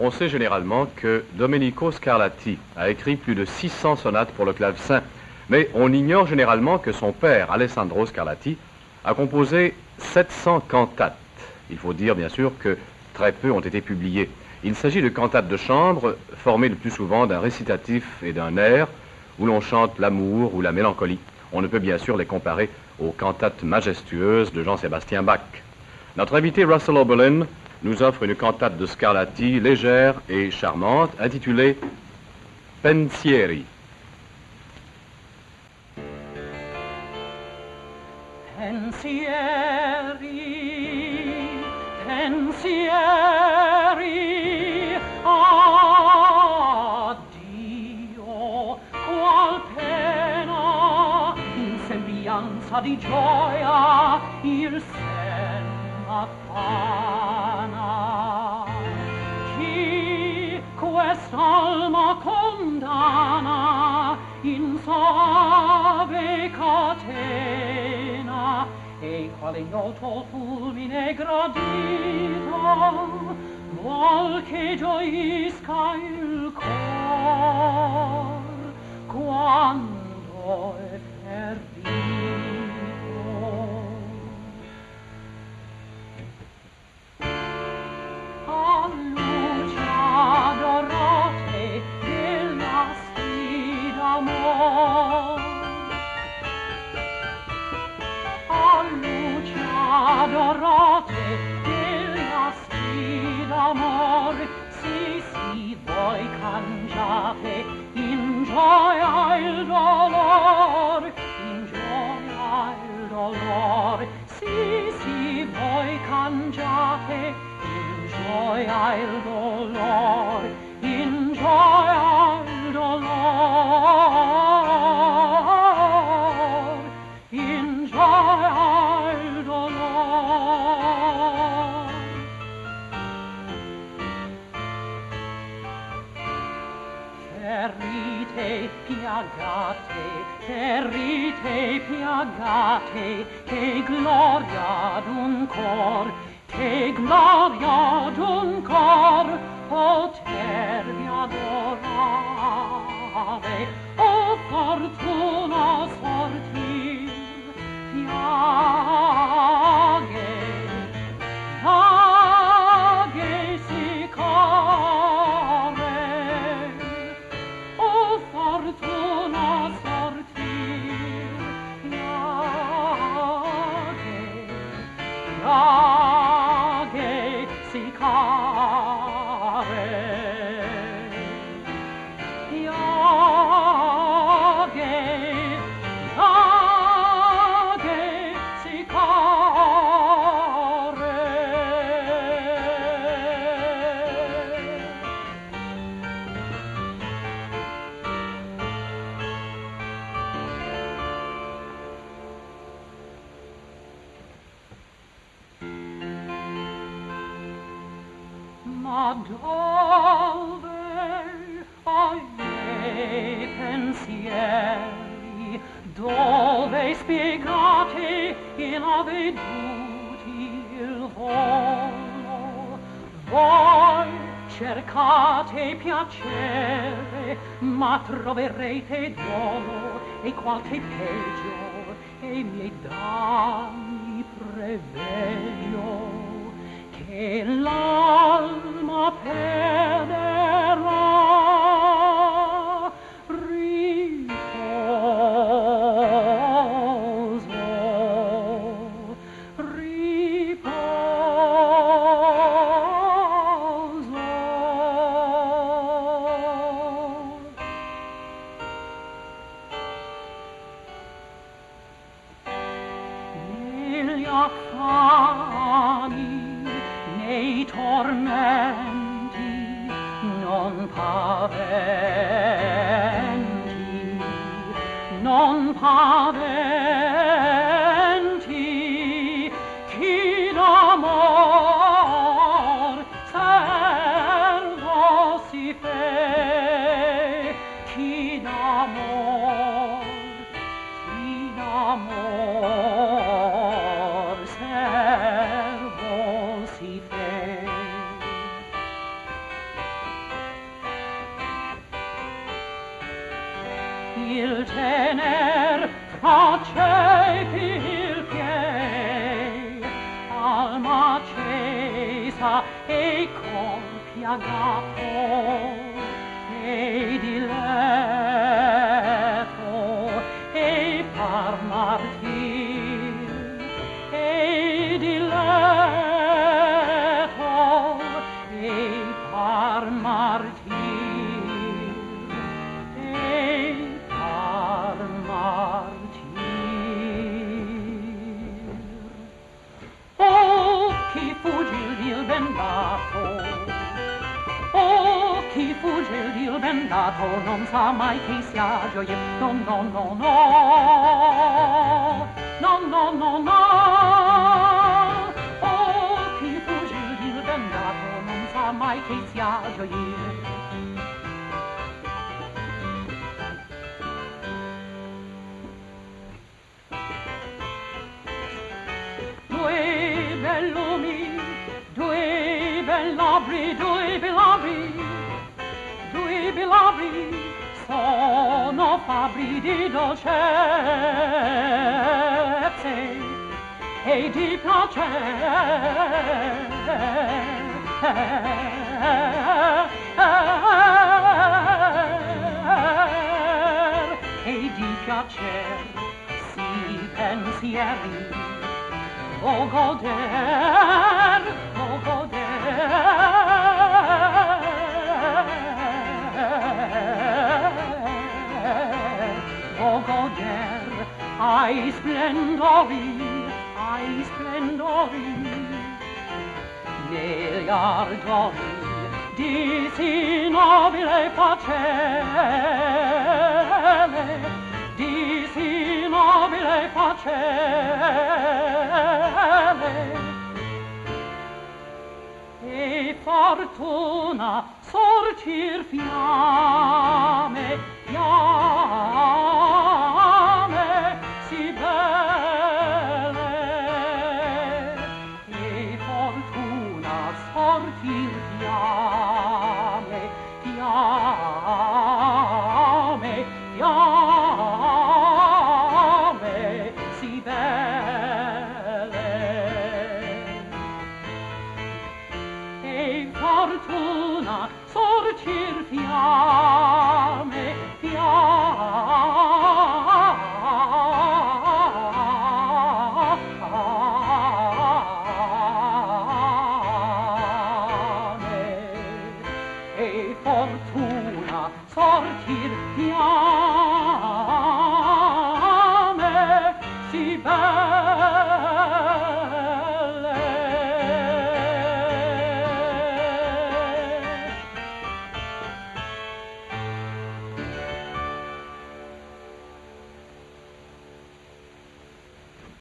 On sait généralement que Domenico Scarlatti a écrit plus de 600 sonates pour le clavecin, mais on ignore généralement que son père, Alessandro Scarlatti, a composé 700 cantates. Il faut dire bien sûr que très peu ont été publiées. Il s'agit de cantates de chambre formées le plus souvent d'un récitatif et d'un air où l'on chante l'amour ou la mélancolie. On ne peut bien sûr les comparer aux cantates majestueuses de Jean-Sébastien Bach. Notre invité Russell Oberlin nous offre une cantate de Scarlatti légère et charmante intitulée Pensieri. Pensieri, pensieri, addio, qual pena, in sembianza di gioia, mondana in soave catena e quale noto fulmine gradito vuol che gioisca il cor quando a luce adorate della sfida amor, sì, sì, voi in gioia il dolor, in gioia il dolor, sì, sì, voi in gioia il dolor, piagate, ferite piagate, che gloria d'un cor, che gloria d'un cor, potervi adorare, o fortuna ma dove ai miei pensieri dove spiegate in avveduti il volo voi cercate piacere ma troverete dolo e qualche peggio e i miei danni preveglio che la perderà Il tener concepi il piei, alma accesa e compia capo, e di lei. E par martir. e par martir Oh, chi fugge il bendato Oh, chi fugge il bendato non sa mai chi sia gioia No, no, no, no No, no, no, no sia gioia due due bellabri, due bellabri, due bellabri, sono fabbri di dolcezze e di piacere e di piacer si pensieri o goder, o goder, o goder, ai splendori, ai splendori, miei ardori di si nobile facele, di si nobile facele. E fortuna sorcir fiamme, fiamme,